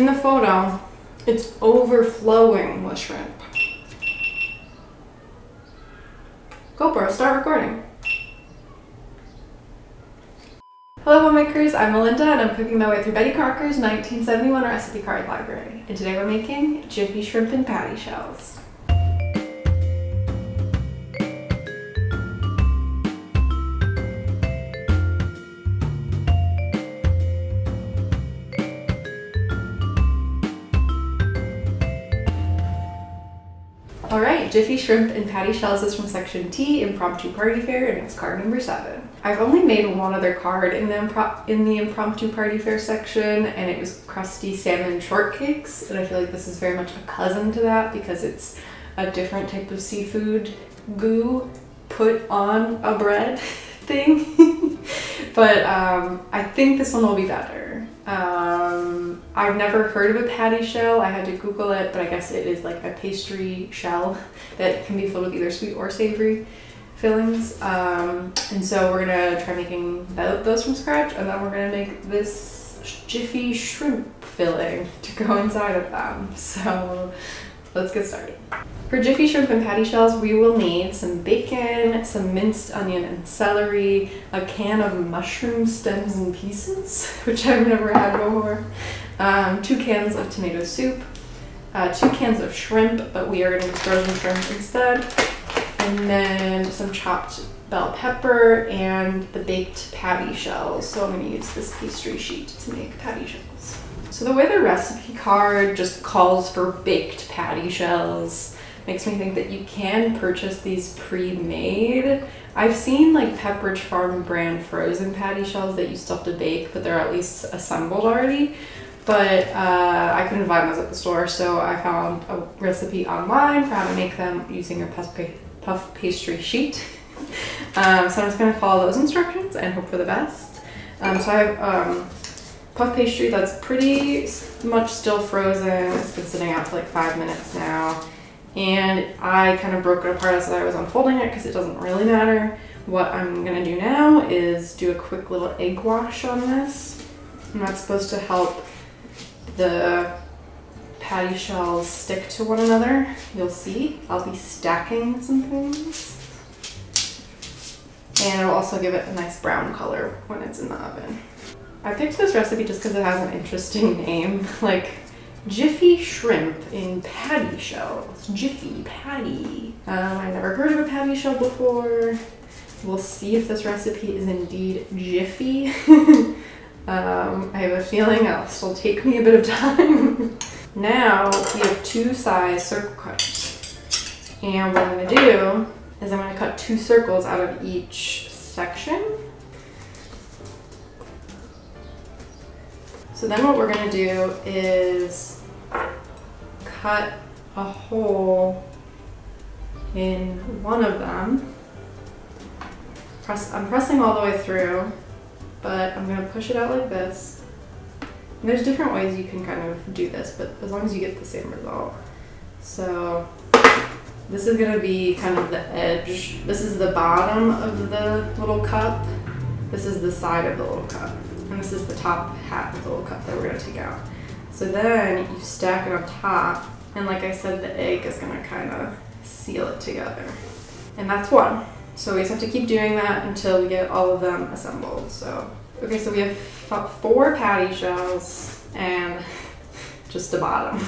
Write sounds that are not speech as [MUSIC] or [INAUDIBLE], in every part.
In the photo, it's overflowing with shrimp. GoPro, start recording. Hello homemakers, I'm Melinda and I'm cooking my way through Betty Crocker's 1971 recipe card library. And today we're making Jiffy Shrimp and Patty Shells. Alright, Jiffy Shrimp and Patty Shells is from Section T, Impromptu Party Fare, and it's card number 7. I've only made one other card in the, in the Impromptu Party Fare section, and it was Crusty Salmon Shortcakes, and I feel like this is very much a cousin to that because it's a different type of seafood goo put on a bread [LAUGHS] thing. [LAUGHS] but um, I think this one will be better. Um, I've never heard of a patty shell. I had to Google it, but I guess it is like a pastry shell that can be filled with either sweet or savory fillings. Um, and so we're gonna try making those from scratch, and then we're gonna make this jiffy shrimp filling to go inside of them. [LAUGHS] So let's get started. For Jiffy Shrimp and Patty Shells, we will need some bacon, some minced onion and celery, a can of mushroom stems and pieces, [LAUGHS] which I've never had before, um, two cans of tomato soup, uh, two cans of shrimp, but we are going to frozen shrimp instead, and then some chopped bell pepper and the baked patty shells. So I'm going to use this pastry sheet to make patty shells. So the way the recipe card just calls for baked patty shells, makes me think that you can purchase these pre-made. I've seen like Pepperidge Farm brand frozen patty shells that you still have to bake, but they're at least assembled already. But uh, I couldn't find those at the store, so I found a recipe online for how to make them using a puff, pa puff pastry sheet. [LAUGHS] um, so I'm just gonna follow those instructions and hope for the best. Um, so I have um, puff pastry that's pretty much still frozen. It's been sitting out for like five minutes now and I kind of broke it apart as I was unfolding it because it doesn't really matter. What I'm gonna do now is do a quick little egg wash on this. And that's supposed to help the patty shells stick to one another. You'll see, I'll be stacking some things. And it'll also give it a nice brown color when it's in the oven. I picked this recipe just because it has an interesting [LAUGHS] name. Like Jiffy shrimp in patty shells. Jiffy patty. Um, I've never heard of a patty shell before. We'll see if this recipe is indeed jiffy. [LAUGHS] um, I have a feeling it'll still take me a bit of time. [LAUGHS] now we have two size circle cutters. And what I'm gonna do is I'm gonna cut two circles out of each section. So then what we're gonna do is cut a hole in one of them. Press, I'm pressing all the way through, but I'm gonna push it out like this. And there's different ways you can kind of do this, but as long as you get the same result. So this is gonna be kind of the edge. This is the bottom of the little cup. This is the side of the little cup. And this is the top half of the little cup that we're gonna take out. So then you stack it on top, and like I said, the egg is gonna kind of seal it together. And that's one. So we just have to keep doing that until we get all of them assembled. So, okay, so we have four patty shells and [LAUGHS] just a bottom.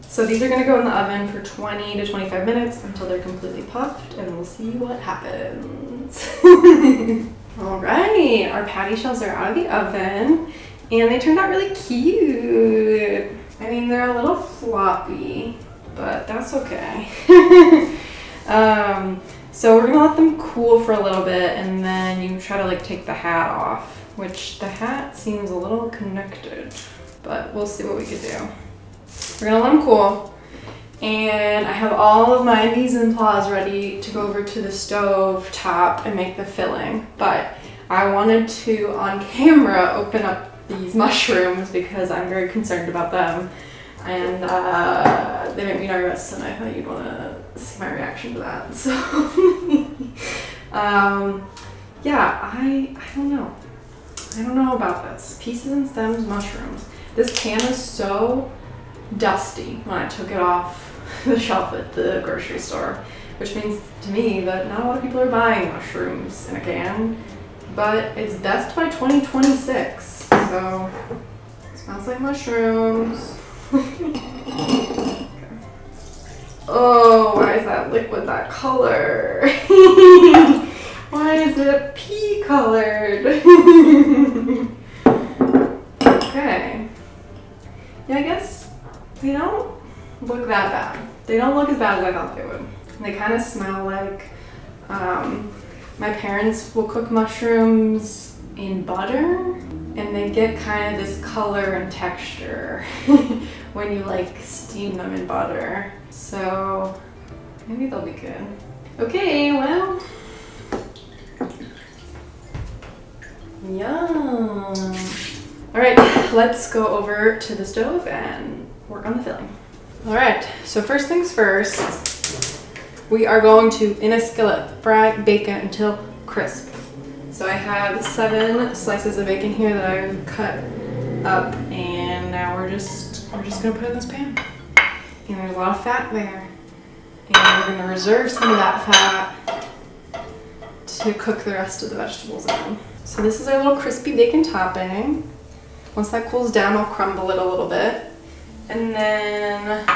[LAUGHS] so these are gonna go in the oven for 20 to 25 minutes until they're completely puffed and we'll see what happens. [LAUGHS] All right, our patty shells are out of the oven and they turned out really cute. I mean, they're a little floppy, but that's okay. um, so we're gonna let them cool for a little bit and then you try to like take the hat off, which the hat seems a little connected, but we'll see what we can do. We're gonna let them cool. And I have all of my mise en place ready to go over to the stove top and make the filling. But I wanted to, on camera, open up these [LAUGHS] mushrooms because I'm very concerned about them. And uh, they make me nervous and I thought you'd want to see my reaction to that. [LAUGHS] So, um, yeah, I, I don't know. I don't know about this. Pieces and stems, mushrooms. This can is so dusty when I took it off [LAUGHS] the shelf at the grocery store, which means to me that not a lot of people are buying mushrooms in a can, but it's best by 2026. So smells like mushrooms. Oh, why is that liquid that color? [LAUGHS] why is it pea colored? okay. Yeah, I guess they don't look that bad. They don't look as bad as I thought they would. They kind of smell like um, my parents will cook mushrooms in butter and they get kind of this color and texture [LAUGHS] when you like steam them in butter. So maybe they'll be good. Okay, well. Yum. All right, let's go over to the stove and work on the filling. All right, so first things first, we are going to, in a skillet, fry bacon until crisp. So I have seven slices of bacon here that I've cut up and now we're just, we're just gonna put in this pan. And there's a lot of fat there. And we're gonna reserve some of that fat to cook the rest of the vegetables in. So this is our little crispy bacon topping. Once that cools down, I'll crumble it a little bit. And then,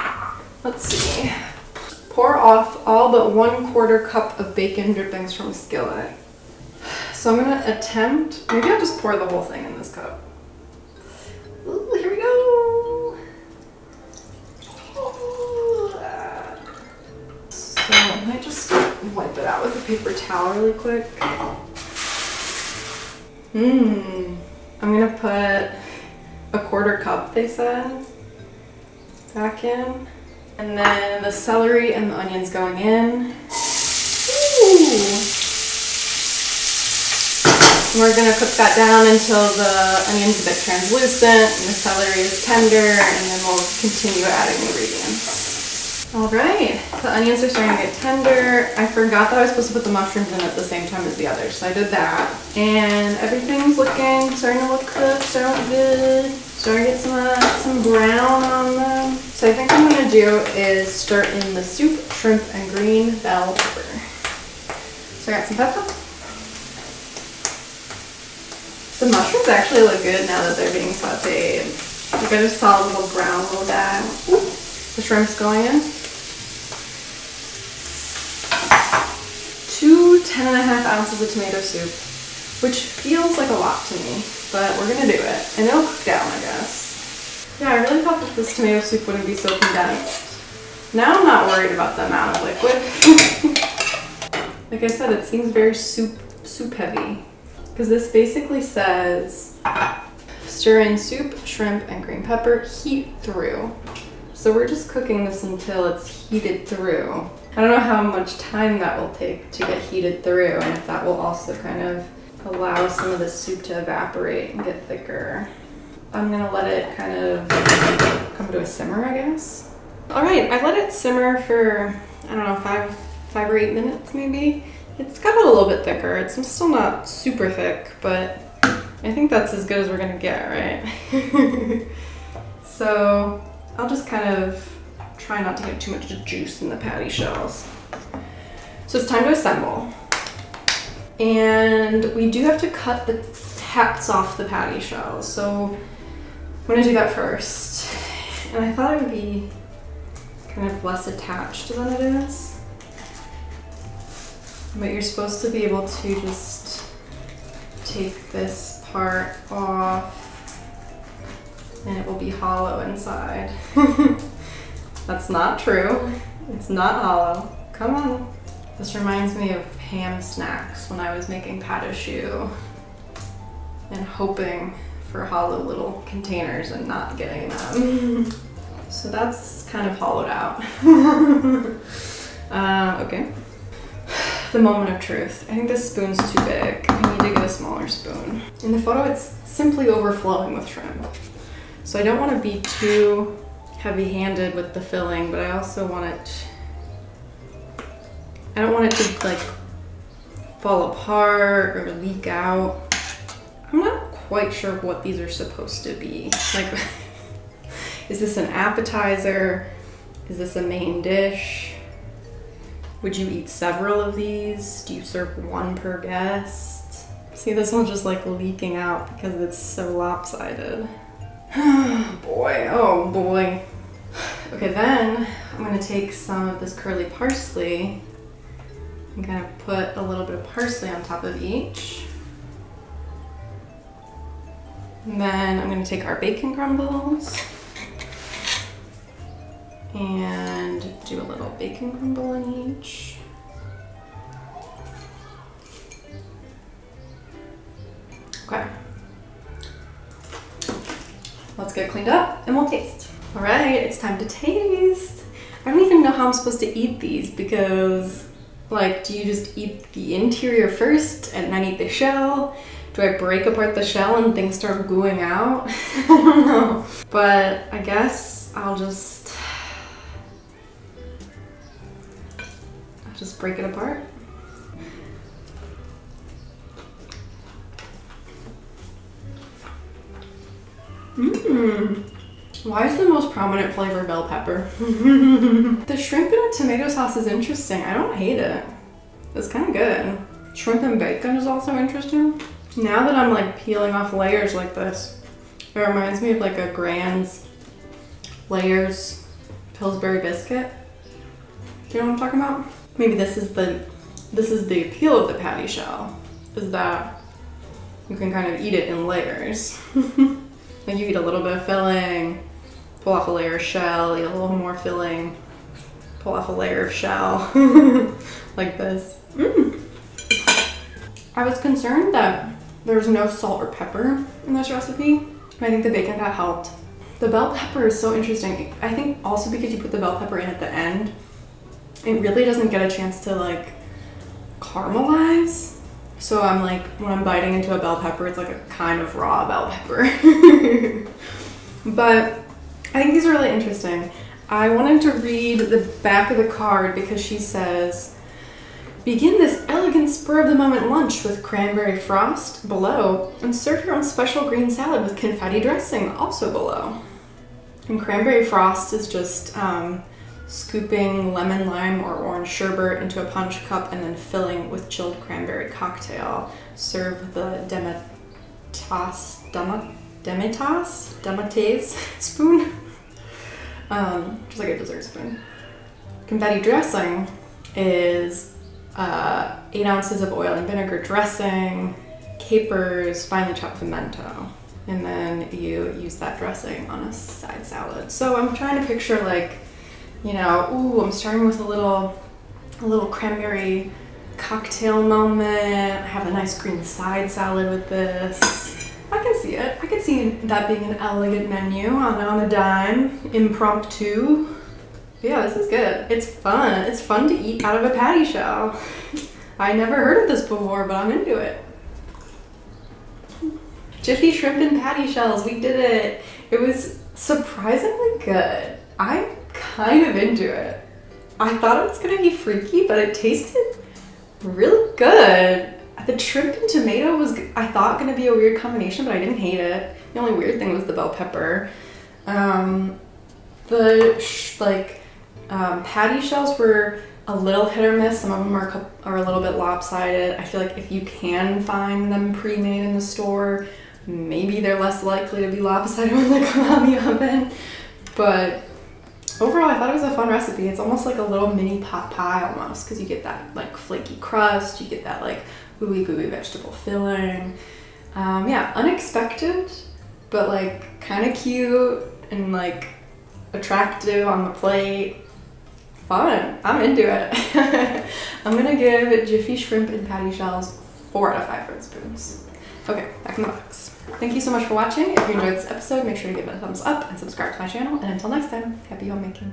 let's see, pour off all but one quarter cup of bacon drippings from skillet. So I'm gonna attempt, maybe I'll just pour the whole thing in this cup. Wipe it out with a paper towel really quick. Mmm. I'm gonna put a quarter cup, they said, back in. And then the celery and the onions going in. Ooh. We're gonna cook that down until the onion's a bit translucent and the celery is tender, and then we'll continue adding ingredients. All right, the onions are starting to get tender. I forgot that I was supposed to put the mushrooms in at the same time as the others, so I did that. And everything's looking, starting to look cooked, starting to good. Starting to get some, uh, some brown on them. So I think what I'm gonna do is start in the soup, shrimp, and green bell pepper. So I got some pepper. The mushrooms actually look good now that they're being sauteed. Like I just saw a little brown little dye. The shrimp's going in. Two 10 and a half ounces of tomato soup, which feels like a lot to me, but we're gonna do it. And it'll cook down, I guess. Yeah, I really thought that this tomato soup wouldn't be so condensed. Now I'm not worried about the amount of liquid. [LAUGHS] like I said, it seems very soup soup heavy. Because this basically says stir in soup, shrimp, and green pepper, heat through. So we're just cooking this until it's heated through. I don't know how much time that will take to get heated through and if that will also kind of allow some of the soup to evaporate and get thicker. I'm gonna let it kind of come to a simmer, I guess. All right, I let it simmer for, I don't know, five, five or eight minutes maybe. It's got a little bit thicker. It's still not super thick, but I think that's as good as we're gonna get, right? [LAUGHS] so I'll just kind of try not to get too much juice in the patty shells. So it's time to assemble. And we do have to cut the hats off the patty shells. So I'm gonna do that first. And I thought it would be kind of less attached than it is. But you're supposed to be able to just take this part off and it will be hollow inside. [LAUGHS] That's not true. It's not hollow. Come on. This reminds me of ham snacks when I was making pâte choux and hoping for hollow little containers and not getting them. [LAUGHS] so that's kind of hollowed out. [LAUGHS] uh, okay. [SIGHS] The moment of truth. I think this spoon's too big. I need to get a smaller spoon. In the photo, it's simply overflowing with shrimp. So I don't want to be too heavy-handed with the filling, but I also want it, I don't want it to like fall apart or leak out. I'm not quite sure what these are supposed to be. Like [LAUGHS] Is this an appetizer? Is this a main dish? Would you eat several of these? Do you serve one per guest? See, this one's just like leaking out because it's so lopsided. [SIGHS] boy, oh boy. Okay, then I'm gonna take some of this curly parsley I'm gonna put a little bit of parsley on top of each. And then I'm gonna take our bacon crumbles and do a little bacon crumble on each. Okay. Get cleaned up and we'll taste. All right, it's time to taste. I don't even know how I'm supposed to eat these because like, do you just eat the interior first and then eat the shell? Do I break apart the shell and things start gooing out? [LAUGHS] I don't know. But I guess I'll just... I'll just break it apart. Why is the most prominent flavor bell pepper? [LAUGHS] the shrimp in a tomato sauce is interesting. I don't hate it. It's kind of good. Shrimp and bacon is also interesting. Now that I'm like peeling off layers like this, it reminds me of like a Grand's Layers Pillsbury biscuit. Do you know what I'm talking about? Maybe this is the this is the appeal of the patty shell, is that you can kind of eat it in layers. [LAUGHS] like you eat a little bit of filling, pull off a layer of shell, eat a little more filling, pull off a layer of shell, [LAUGHS] like this. Mm. I was concerned that there was no salt or pepper in this recipe. but I think the bacon fat helped. The bell pepper is so interesting. I think also because you put the bell pepper in at the end, it really doesn't get a chance to like caramelize. So I'm like, when I'm biting into a bell pepper, it's like a kind of raw bell pepper. [LAUGHS] but I think these are really interesting. I wanted to read the back of the card because she says, Begin this elegant spur of the moment lunch with cranberry frost below, and serve your own special green salad with confetti dressing also below. And cranberry frost is just um, scooping lemon, lime, or orange sherbet into a punch cup and then filling with chilled cranberry cocktail. Serve the demitas, demitas, demitas spoon um, just like a dessert spoon. Confetti dressing is uh, eight ounces of oil and vinegar dressing, capers, finely chopped pimento. And then you use that dressing on a side salad. So I'm trying to picture like, you know, ooh, I'm starting with a little, a little cranberry cocktail moment. I have a nice green side salad with this. See it. I can see that being an elegant menu on, on a dime, impromptu. Yeah, this is good. It's fun. It's fun to eat out of a patty shell. I never heard of this before, but I'm into it. Jiffy shrimp and patty shells, we did it. It was surprisingly good. I'm kind of into it. I thought it was gonna be freaky, but it tasted really good. The shrimp and tomato was, I thought, gonna be a weird combination, but I didn't hate it. The only weird thing was the bell pepper. Um, the, like, um, patty shells were a little hit or miss. Some of them are, are a little bit lopsided. I feel like if you can find them pre-made in the store, maybe they're less likely to be lopsided [LAUGHS] when they come out of the oven. But overall, I thought it was a fun recipe. It's almost like a little mini pot pie almost because you get that like flaky crust, you get that like ooey gooey vegetable filling. Um, yeah, unexpected, but like kind of cute and like attractive on the plate. Fun. I'm into it. [LAUGHS] I'm gonna give Jiffy Shrimp and Patty Shells 4 out of 5 red spoons. Okay, back in the box. Thank you so much for watching. If you enjoyed this episode, make sure to give it a thumbs up and subscribe to my channel. And until next time, happy homemaking.